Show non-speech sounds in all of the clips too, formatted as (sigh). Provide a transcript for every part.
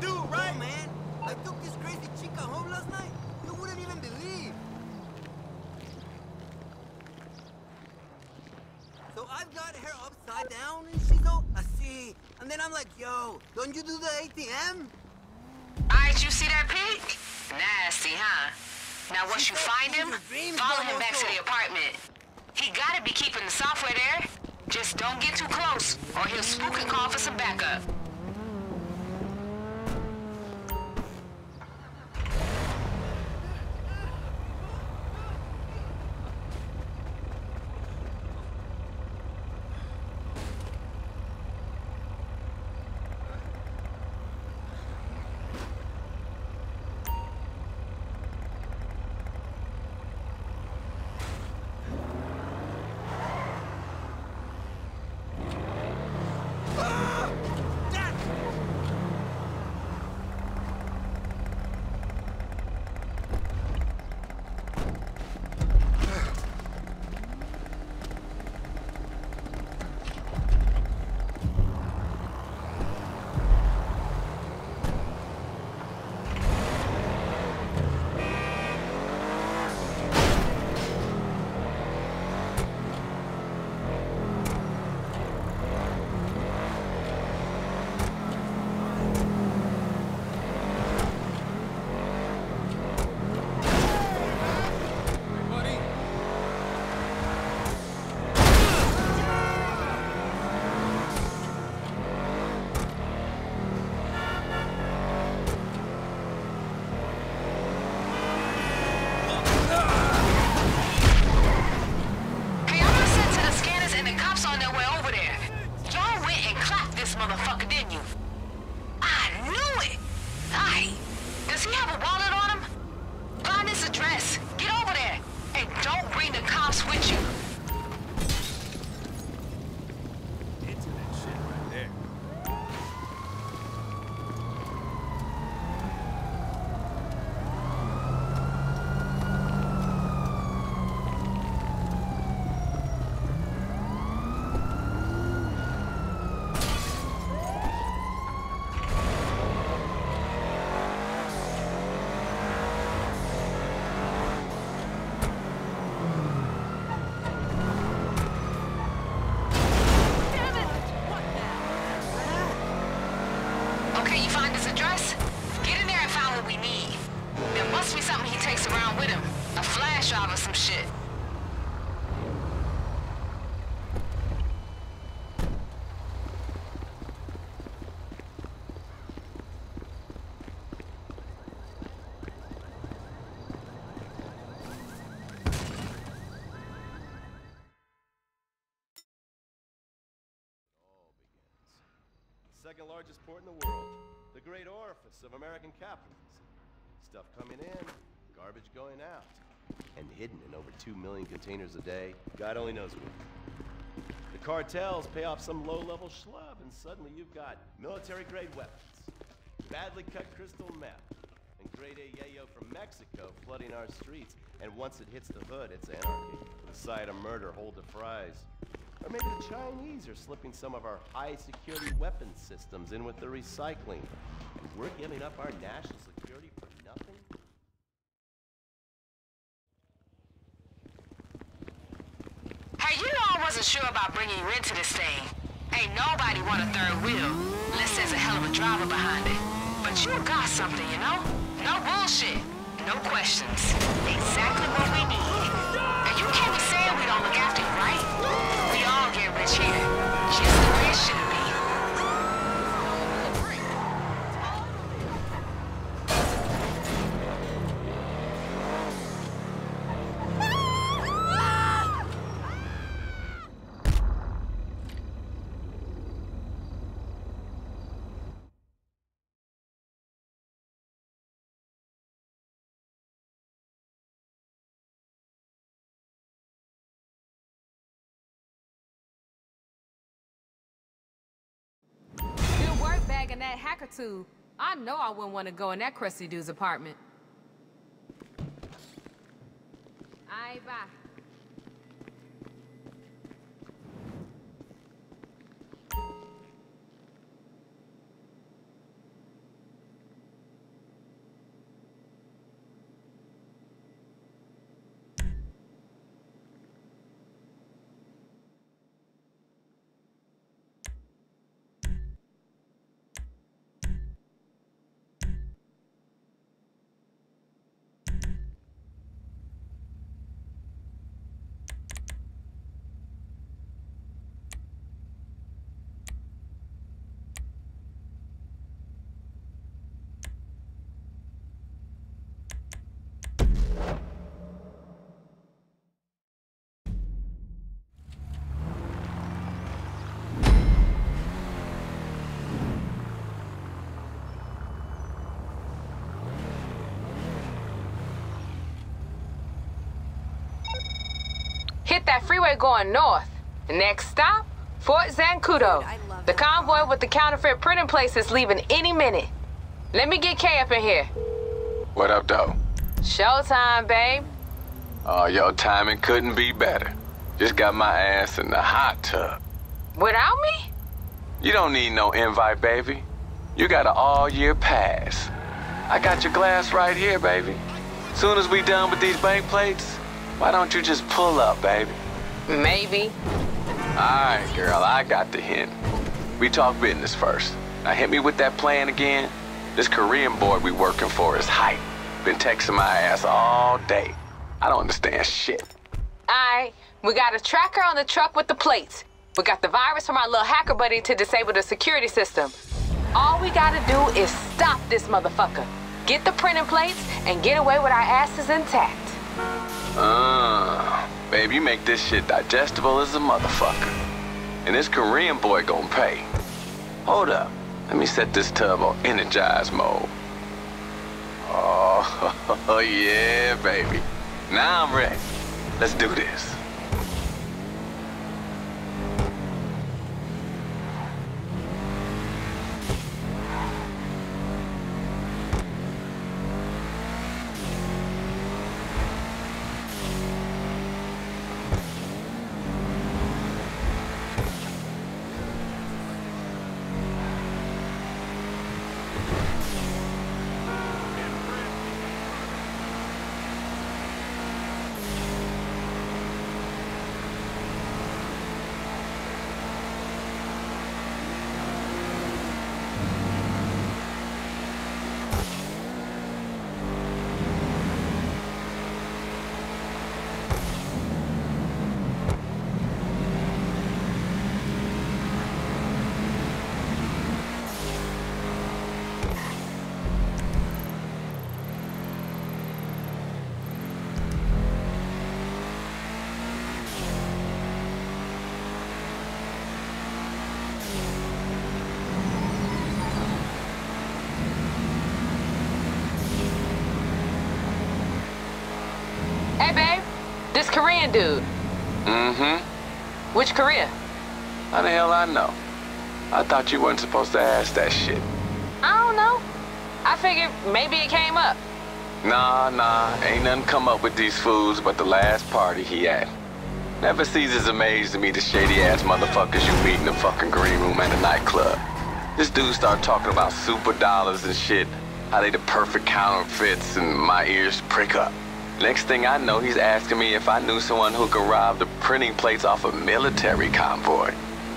dude, right? man. I took this crazy chica home last night. You wouldn't even believe. So I've got her upside down and she's all así. And then I'm like, yo, don't you do the ATM? Alright, ah, you see that pig? Nasty, huh? Now once you find him, follow him back to the apartment. He gotta be keeping the software there. Just don't get too close, or he'll spook and call for some backup. Second largest port in the world. The great orifice of American capitalism. Stuff coming in, garbage going out. And hidden in over 2 million containers a day. God only knows what. The cartels pay off some low-level schlub, and suddenly you've got military-grade weapons, badly cut crystal meth, and grade A yayo from Mexico flooding our streets. And once it hits the hood, it's anarchy. The sight of murder, hold the fries. Or maybe the Chinese are slipping some of our high security weapons systems in with the recycling. And we're giving up our national security for nothing? Hey, you know I wasn't sure about bringing you into this thing. Ain't nobody want a third wheel, unless there's a hell of a driver behind it. But you got something, you know? No bullshit. No questions. Exactly what we need. Here. I know I wouldn't want to go in that crusty dude's apartment. Aye, bye. That freeway going north. The Next stop, Fort Zancudo. The convoy with the counterfeit printing place is leaving any minute. Let me get Kay up in here. What up, though? Showtime, babe. Oh, your timing couldn't be better. Just got my ass in the hot tub. Without me? You don't need no invite, baby. You got an all-year pass. I got your glass right here, baby. Soon as we done with these bank plates, why don't you just pull up, baby? Maybe. Alright, girl, I got the hint. We talk business first. Now hit me with that plan again. This Korean boy we working for is hype. Been texting my ass all day. I don't understand shit. Alright, we got a tracker on the truck with the plates. We got the virus from our little hacker buddy to disable the security system. All we gotta do is stop this motherfucker. Get the printing plates and get away with our asses intact. Uh, babe, you make this shit digestible as a motherfucker. And this Korean boy gonna pay. Hold up. Let me set this tub on energize mode. Oh, (laughs) yeah, baby. Now I'm ready. Let's do this. Hey, babe. This Korean dude. Mm-hmm. Which Korea? How the hell I know? I thought you weren't supposed to ask that shit. I don't know. I figured maybe it came up. Nah, nah, ain't nothing come up with these fools but the last party he at. Never ceases amaze to me the shady ass motherfuckers you meet in the fucking green room at a nightclub. This dude start talking about super dollars and shit, how they the perfect counterfeits, and my ears prick up. Next thing I know, he's asking me if I knew someone who could rob the printing plates off a military convoy.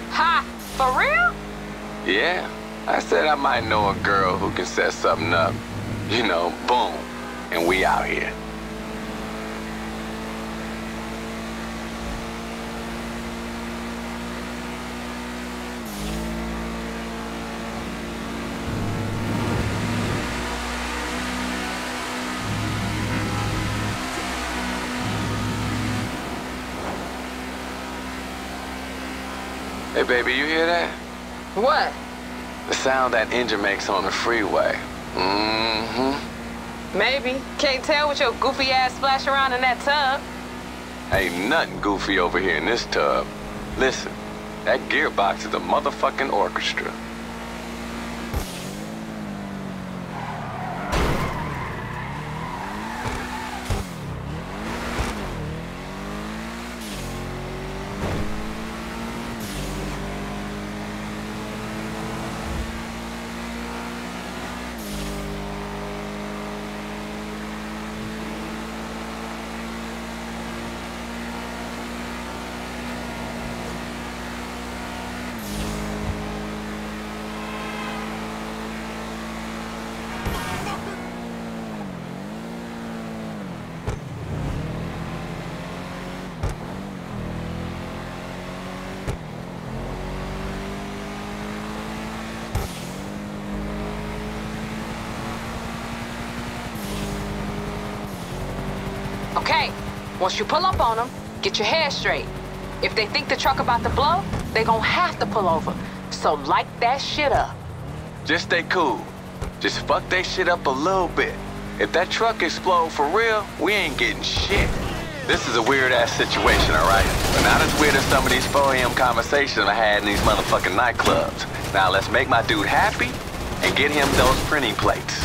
Ha! For real? Yeah, I said I might know a girl who can set something up. You know, boom, and we out here. What? The sound that engine makes on the freeway. Mm-hmm. Maybe. Can't tell with your goofy ass splash around in that tub. Ain't nothing goofy over here in this tub. Listen, that gearbox is a motherfucking orchestra. Once you pull up on them, get your hair straight. If they think the truck about to blow, they gonna have to pull over. So light that shit up. Just stay cool. Just fuck that shit up a little bit. If that truck explode for real, we ain't getting shit. This is a weird-ass situation, all right? But not as weird as some of these 4 a.m. conversations I had in these motherfucking nightclubs. Now let's make my dude happy and get him those printing plates.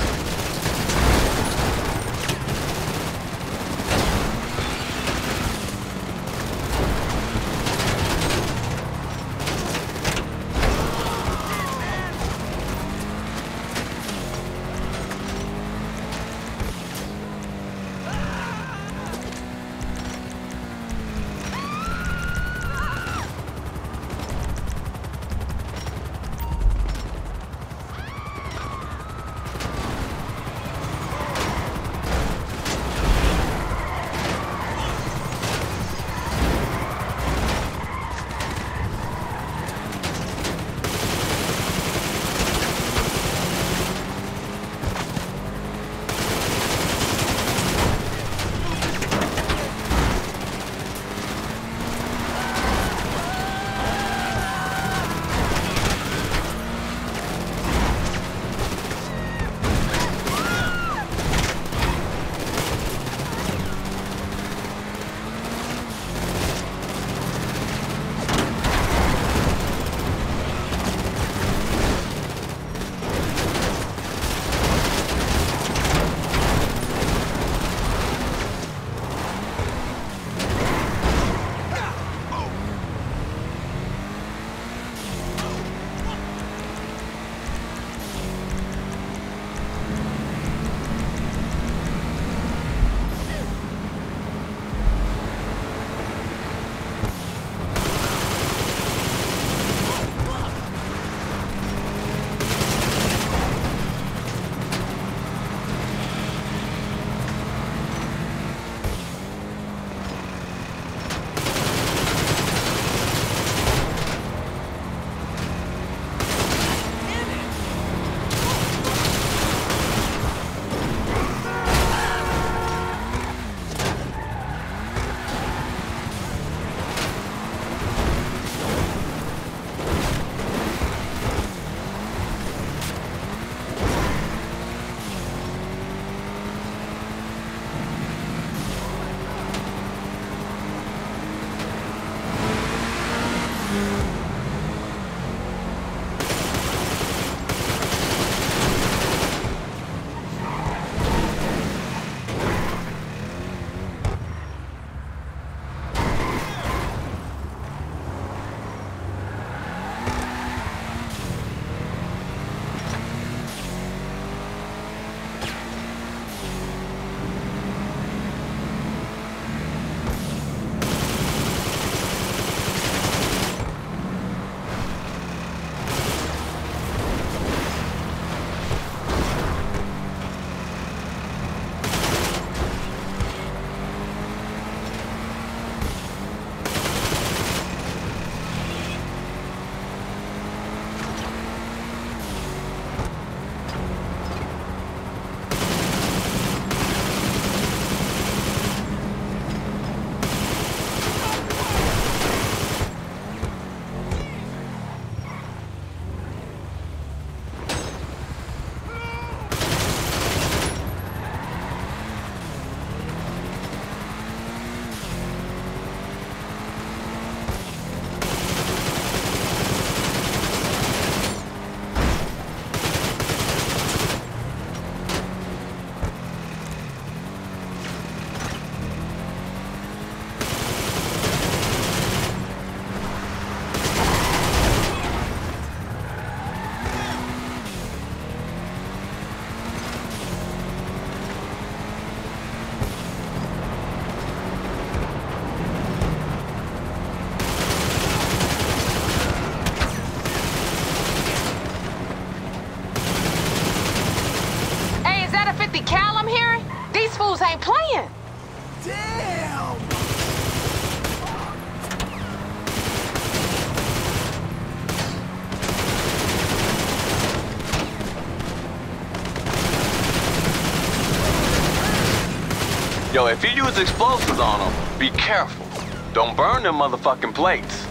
If you use explosives on them, be careful. Don't burn them motherfucking plates.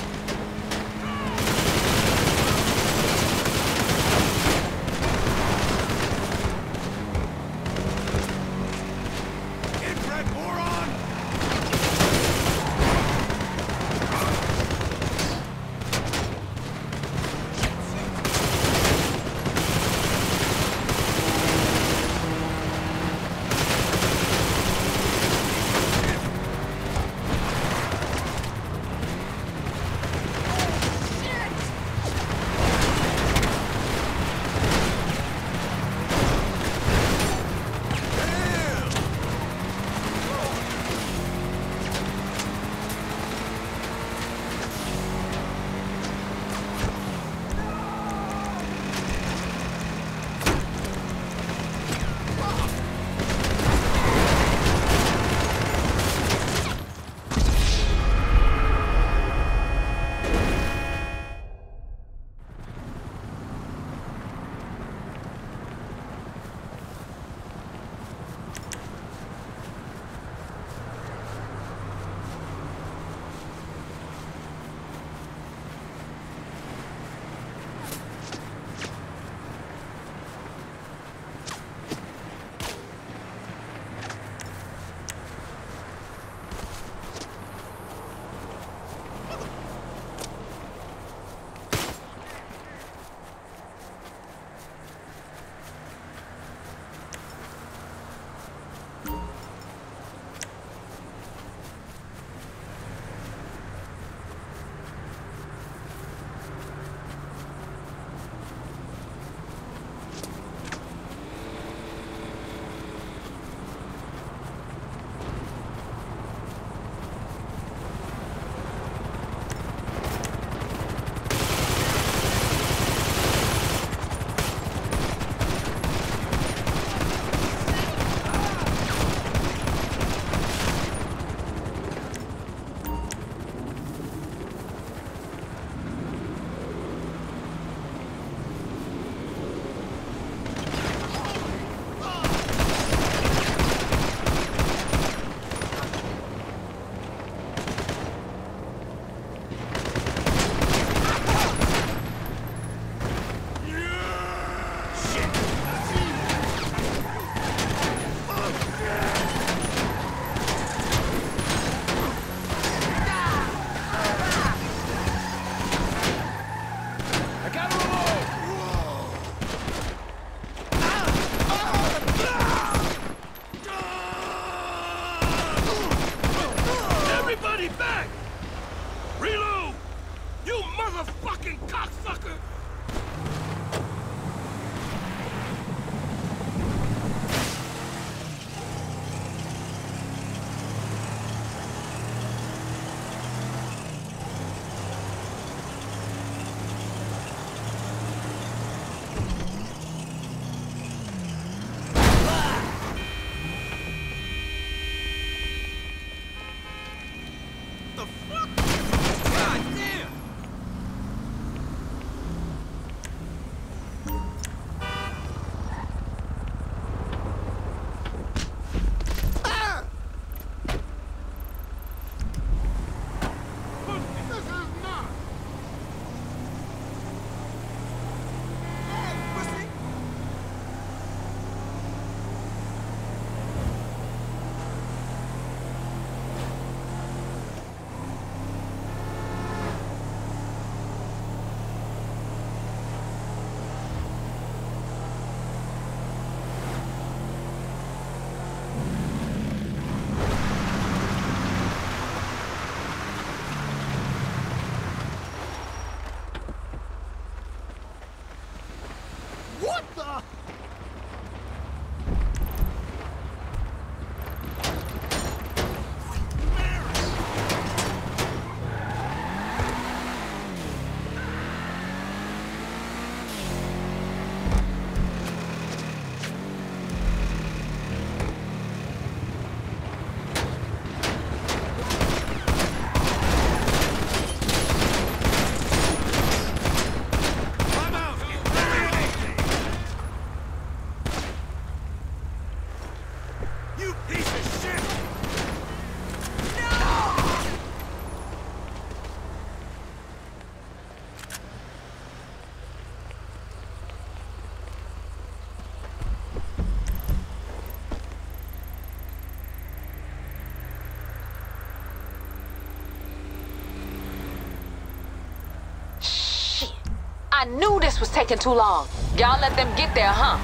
Was taking too long. Y'all let them get there, huh?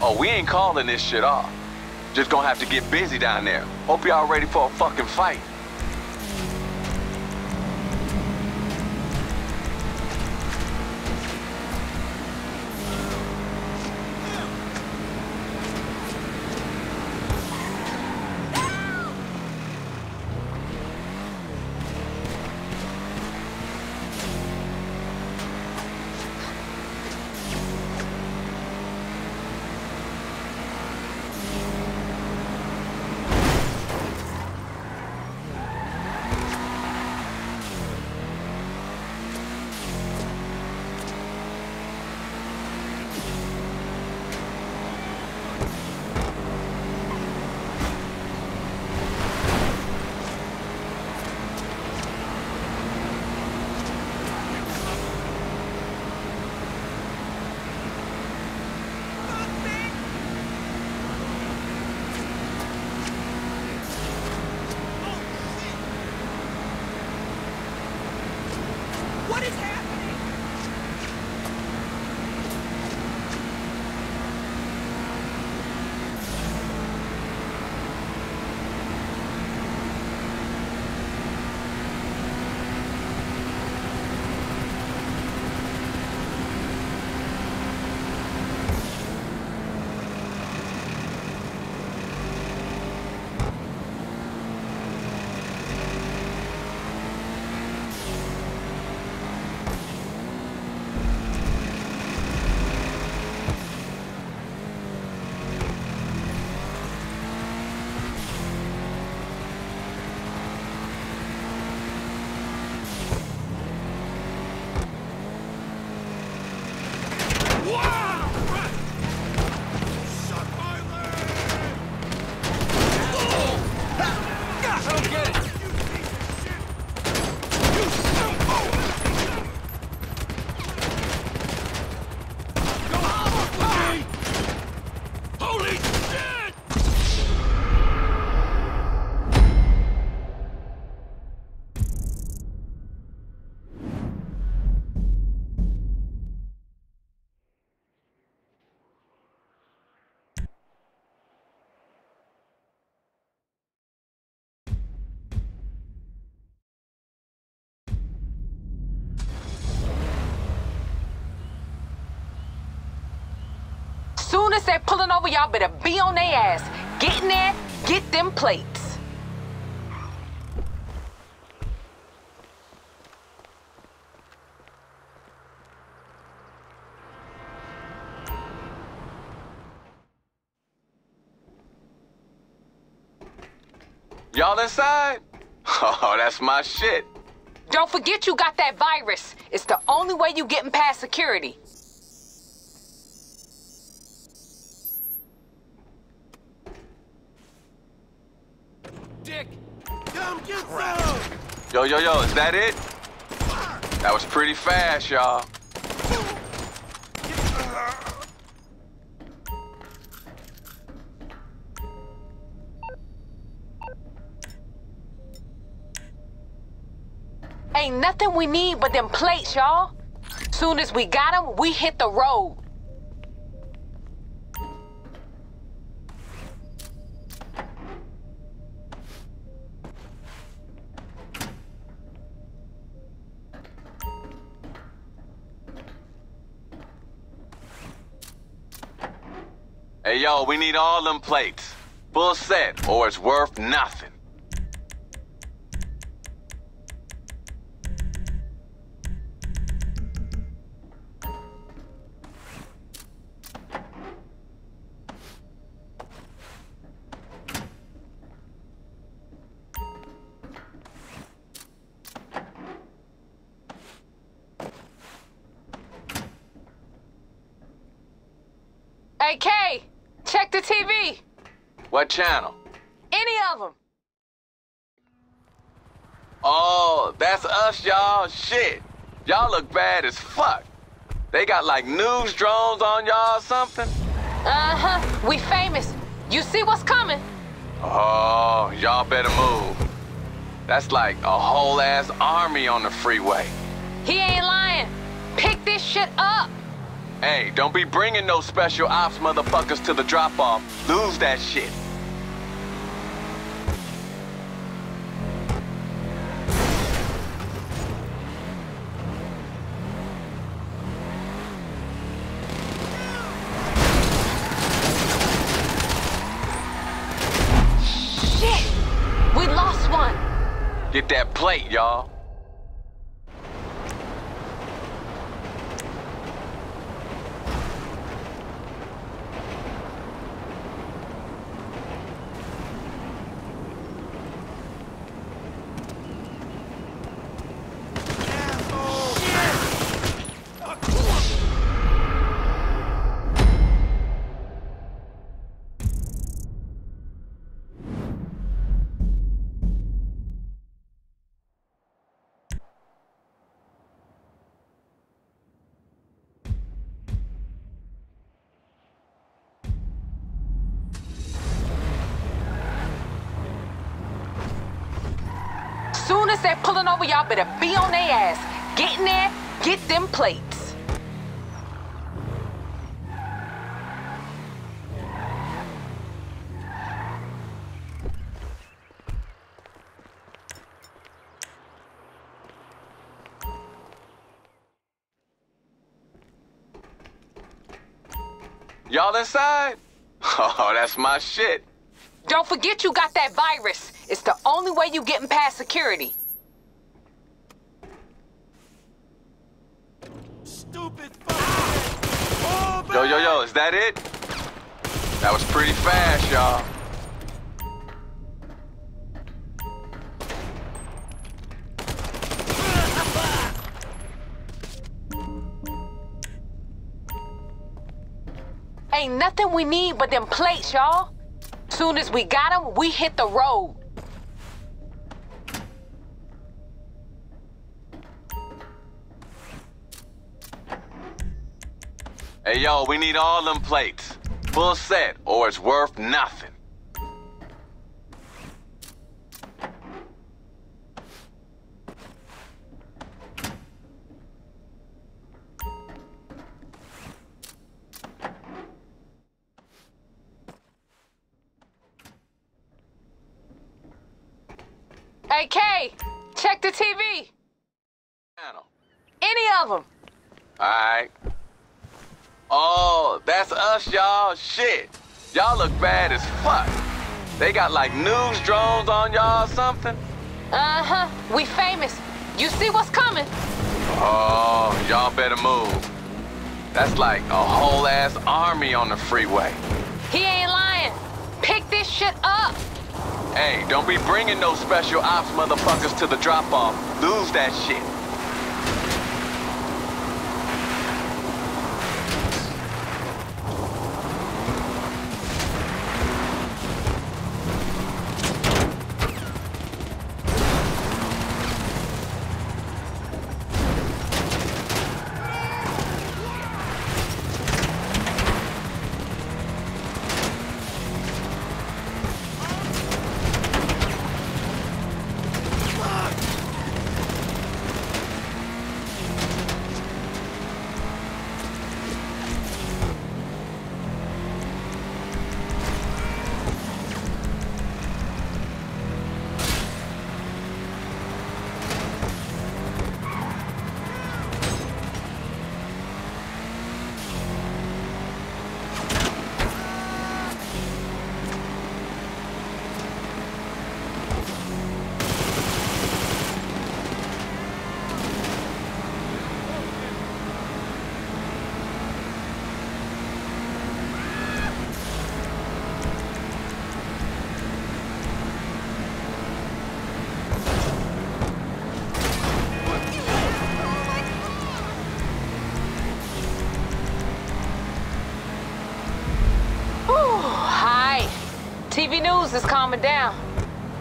Oh, we ain't calling this shit off. Just gonna have to get busy down there. Hope y'all ready for a fucking fight. As they pulling over, y'all better be on their ass. Get in there, get them plates. Y'all inside? (laughs) Oh, that's my shit. Don't forget you got that virus. It's the only way you getting past security. Come get some! Yo, yo, yo, is that it? That was pretty fast, y'all. Ain't nothing we need but them plates, y'all. Soon as we got them, we hit the road. Yo, we need all them plates. Full set, or it's worth nothing. Channel? Any of them. Oh, that's us, y'all. Shit. Y'all look bad as fuck. They got like news drones on y'all or something? Uh-huh. We famous. You see what's coming? Oh, y'all better move. That's like a whole ass army on the freeway. He ain't lying. Pick this shit up. Hey, don't be bringing no special ops motherfuckers to the drop-off. Lose that shit. Shit. Y'all. Y'all better be on their ass. Get in there, get them plates. Y'all inside? (laughs) Oh, that's my shit. Don't forget you got that virus. It's the only way you getting past security. Stupid fucking Oh, Yo, yo, yo, is that it? That was pretty fast, y'all. Ain't nothing we need but them plates, y'all. Soon as we got them, we hit the road. Hey, yo, we need all them plates. Full set, or it's worth nothing. Hey, Kay, check the TV. Channel. Any of them. Alright. Oh, that's us, y'all. Shit. Y'all look bad as fuck. They got like news drones on y'all or something? Uh-huh. We famous. You see what's coming? Oh, y'all better move. That's like a whole ass army on the freeway. He ain't lying. Pick this shit up. Hey, don't be bringing no special ops motherfuckers to the drop-off. Lose that shit. TV news is calming down.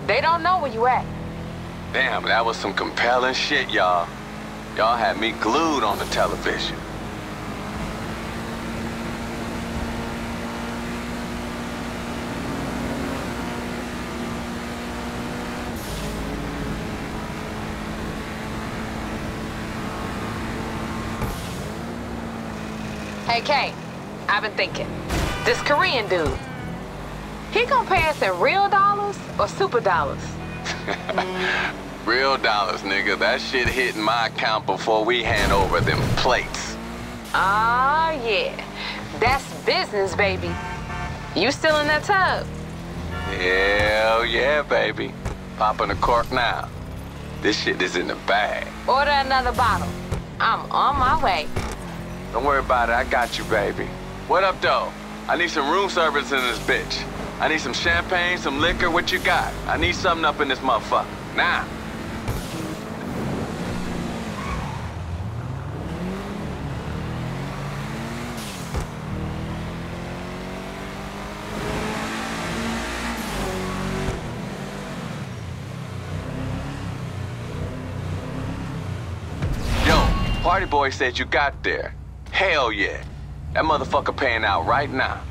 They don't know where you at. Damn, that was some compelling shit, y'all. Y'all had me glued on the television. Hey, Kay, I've been thinking. This Korean dude, he gonna pay us in real dollars or super dollars? (laughs) Real dollars, nigga. That shit hitting my account before we hand over them plates. Ah, yeah. That's business, baby. You still in that tub? Hell yeah, baby. Popping the cork now. This shit is in the bag. Order another bottle. I'm on my way. Don't worry about it. I got you, baby. What up, though? I need some room service in this bitch. I need some champagne, some liquor. What you got? I need something up in this motherfucker. Now. Yo, Party Boy said you got there. Hell yeah. That motherfucker paying out right now.